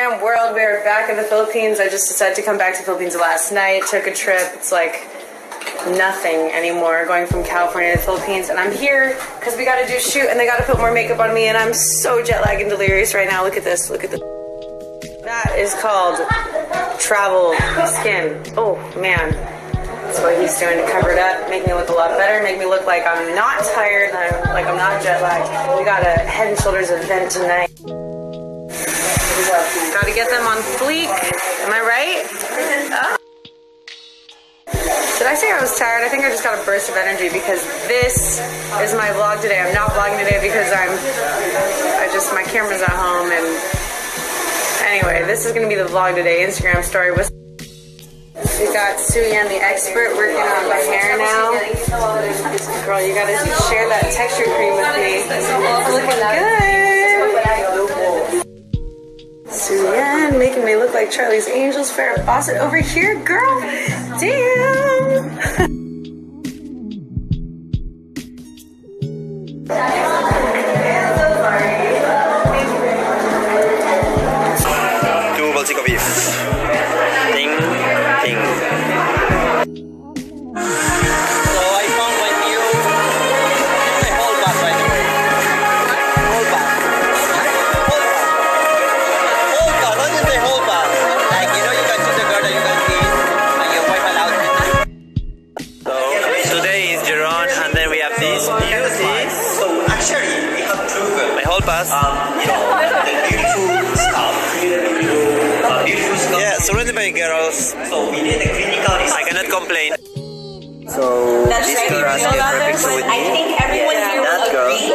Instagram world, we are back in the Philippines. I just decided to come back to Philippines last night, took a trip. It's like nothing anymore going from California to the Philippines. And I'm here because we got to do shoot and they got to put more makeup on me and I'm so jet lagged and delirious right now. Look at this, look at this. That is called travel skin. Oh man. That's what he's doing to cover it up, make me look a lot better, make me look like I'm not tired, I'm, like I'm not jet lagged. We got a Head and Shoulders event tonight. Gotta get them on fleek. Am I right? Oh. Did I say I was tired? I think I just got a burst of energy because this is my vlog today. I'm not vlogging today because I'm, I just, my camera's at home and anyway, this is gonna be the vlog today, Instagram story with we got Suyan, the expert, working on my hair now. Girl, you gotta share that texture cream with me. It's looking good. Suyan making me look like Charlie's Angels Farrah Fawcett over here, girl. Damn. Two Bolzico beef. We have this beauty. So actually we have proven My whole pass. you know the beautiful stuff. Uh, beautiful stuff. Yeah, surrounded by girls. So we did a clinical I cannot complain. So That's this right. girl has You know been that perfect there's- with I think everyone here That will girl. agree.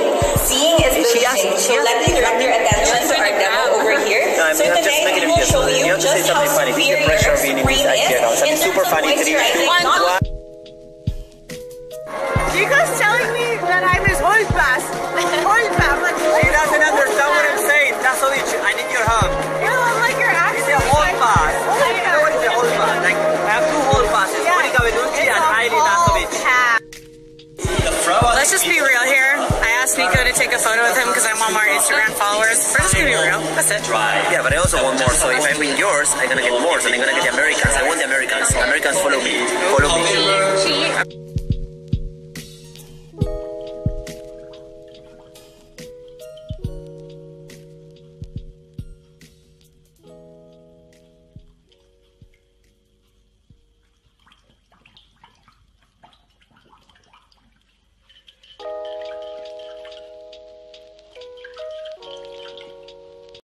Seeing is She has- believing. she So let me direct your attention to our demo over here. No, I mean, so I'm just today making we a will show you You have to say just how something funny. This is the pressure of being in this IKEA house. is I'm super terms of funny. Three, moisturizing. Two, You guys telling me that I'm his old pass? Old pass. Like, She doesn't understand what I'm saying. That's all it. I need your help. you know, I'm like your accent. It's a whole pass. Oh you know what is a whole pass? Like I have two whole passes. Monica Bellucci and Haley Dasovich. The. Let's just be real here. I asked Nico to take a photo with him because I want more Instagram followers. We're just gonna be real. That's it. Yeah, but I also want more. So if I win yours, I'm gonna get more. So I'm gonna get the Americans. I want the Americans. Americans follow me. Follow me.